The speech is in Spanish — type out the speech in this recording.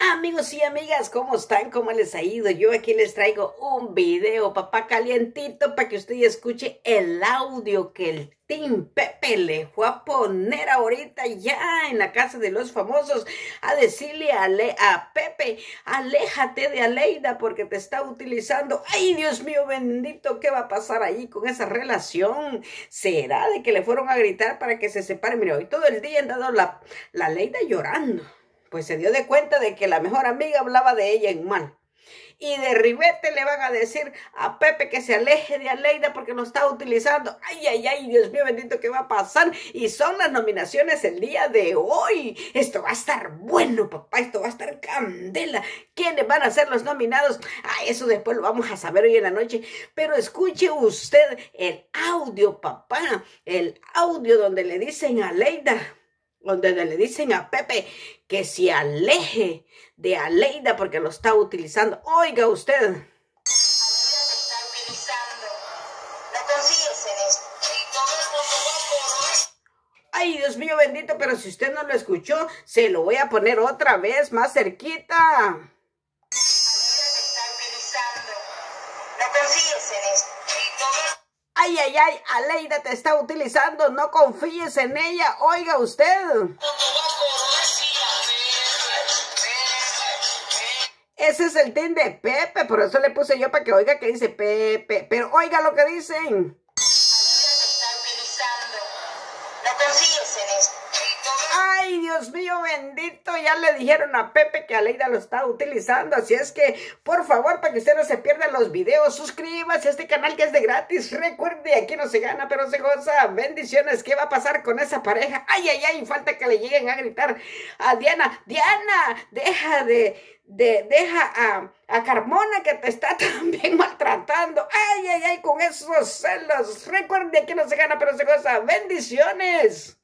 Amigos y amigas, ¿cómo están? ¿Cómo les ha ido? Yo aquí les traigo un video, papá calientito, para que usted escuche el audio que el Team Pepe le fue a poner ahorita ya en la casa de los famosos a decirle a, Pepe, aléjate de Aleida porque te está utilizando. Ay, Dios mío bendito, ¿qué va a pasar ahí con esa relación? ¿Será de que le fueron a gritar para que se separen? Mira, hoy todo el día han dado la, la Aleida llorando pues se dio de cuenta de que la mejor amiga hablaba de ella en mal. Y de ribete le van a decir a Pepe que se aleje de Aleida porque lo está utilizando. Ay, ay, ay, Dios mío bendito, ¿qué va a pasar? Y son las nominaciones el día de hoy. Esto va a estar bueno, papá, esto va a estar candela. ¿Quiénes van a ser los nominados? Ah, eso después lo vamos a saber hoy en la noche. Pero escuche usted el audio, papá, el audio donde le dicen a Aleida donde le dicen a Pepe que se aleje de Aleida porque lo está utilizando. Oiga usted. Ay, Dios mío bendito, pero si usted no lo escuchó, se lo voy a poner otra vez más cerquita. Ay, ay, ay, Aleida te está utilizando, no confíes en ella, oiga usted. Ese es el team de Pepe, por eso le puse yo para que oiga que dice Pepe. Pero oiga lo que dicen. Dios mío bendito, ya le dijeron a Pepe que Aleida lo está utilizando, así es que, por favor, para que usted no se pierda los videos, suscríbase a este canal que es de gratis, recuerde, aquí no se gana, pero se goza, bendiciones, ¿qué va a pasar con esa pareja? Ay, ay, ay, falta que le lleguen a gritar a Diana, Diana, deja de, de, deja a, a Carmona que te está también maltratando, ay, ay, ay, con esos celos, recuerde, aquí no se gana, pero se goza, bendiciones.